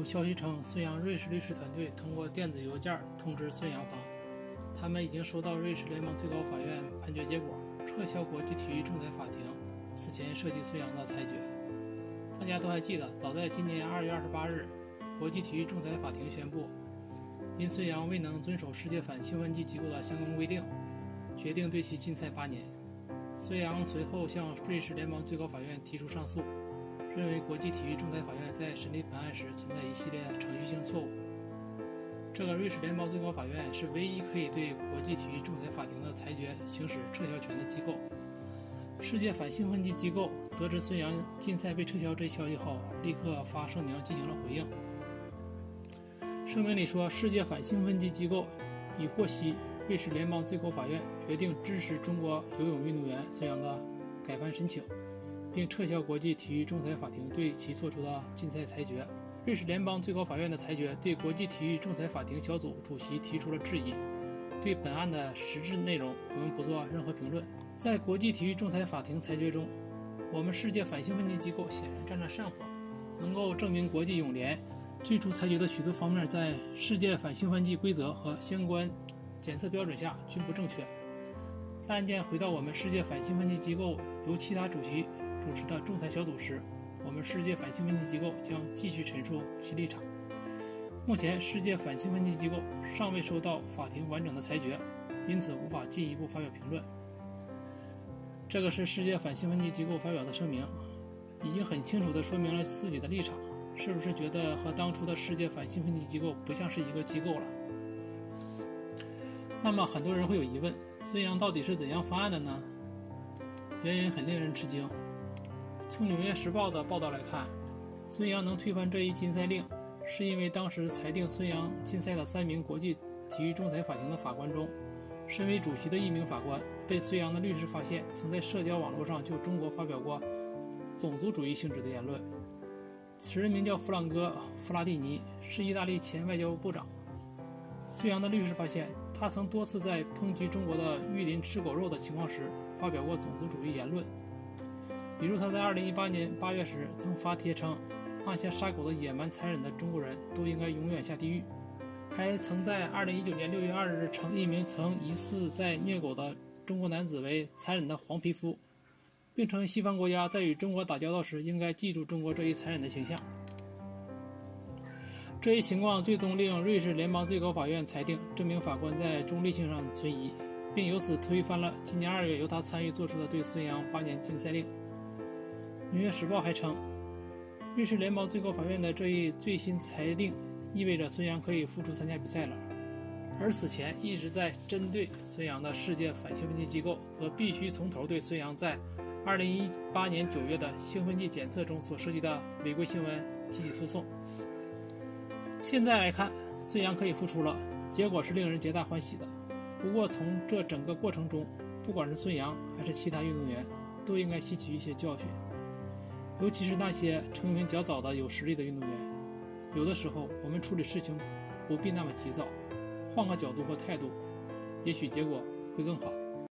有消息称，孙杨瑞士律师团队通过电子邮件通知孙杨方，他们已经收到瑞士联邦最高法院判决结果，撤销国际体育仲裁法庭此前涉及孙杨的裁决。大家都还记得，早在今年二月二十八日，国际体育仲裁法庭宣布，因孙杨未能遵守世界反兴奋剂机构的相关规定，决定对其禁赛八年。孙杨随后向瑞士联邦最高法院提出上诉。认为国际体育仲裁法院在审理本案时存在一系列程序性错误。这个瑞士联邦最高法院是唯一可以对国际体育仲裁法庭的裁决行使撤销权的机构。世界反兴奋剂机构得知孙杨禁赛被撤销这一消息后，立刻发声明进行了回应。声明里说，世界反兴奋剂机构已获悉瑞士联邦最高法院决定支持中国游泳运动员孙杨的改判申请。并撤销国际体育仲裁法庭对其作出的禁赛裁决。瑞士联邦最高法院的裁决对国际体育仲裁法庭小组主席提出了质疑。对本案的实质内容，我们不做任何评论。在国际体育仲裁法庭裁决中，我们世界反兴奋剂机构显然占了上风，能够证明国际泳联最初裁决的许多方面在世界反兴奋剂规则和相关检测标准下均不正确。在案件回到我们世界反兴奋剂机构由其他主席。主持的仲裁小组时，我们世界反兴奋剂机构将继续陈述其立场。目前，世界反兴奋剂机构尚未收到法庭完整的裁决，因此无法进一步发表评论。这个是世界反兴奋剂机构发表的声明，已经很清楚地说明了自己的立场。是不是觉得和当初的世界反兴奋剂机构不像是一个机构了？那么，很多人会有疑问：孙杨到底是怎样翻案的呢？原因很令人吃惊。从《纽约时报》的报道来看，孙杨能推翻这一禁赛令，是因为当时裁定孙杨禁赛的三名国际体育仲裁法庭的法官中，身为主席的一名法官被孙杨的律师发现曾在社交网络上就中国发表过种族主义性质的言论。此人名叫弗朗哥·弗拉蒂尼，是意大利前外交部长。孙杨的律师发现，他曾多次在抨击中国的玉林吃狗肉的情况时发表过种族主义言论。比如，他在2018年8月时曾发帖称，那些杀狗的野蛮残忍的中国人都应该永远下地狱；还曾在2019年6月2日称一名曾疑似在虐狗的中国男子为残忍的黄皮肤，并称西方国家在与中国打交道时应该记住中国这一残忍的形象。这一情况最终令瑞士联邦最高法院裁定这名法官在中立性上存疑，并由此推翻了今年2月由他参与作出的对孙杨八年禁赛令。《纽约时报》还称，瑞士联邦最高法院的这一最新裁定意味着孙杨可以复出参加比赛了，而此前一直在针对孙杨的世界反兴奋剂机构则必须从头对孙杨在2018年9月的兴奋剂检测中所涉及的违规新闻提起诉讼。现在来看，孙杨可以复出了，结果是令人皆大欢喜的。不过，从这整个过程中，不管是孙杨还是其他运动员，都应该吸取一些教训。尤其是那些成名较早的有实力的运动员，有的时候我们处理事情不必那么急躁，换个角度或态度，也许结果会更好。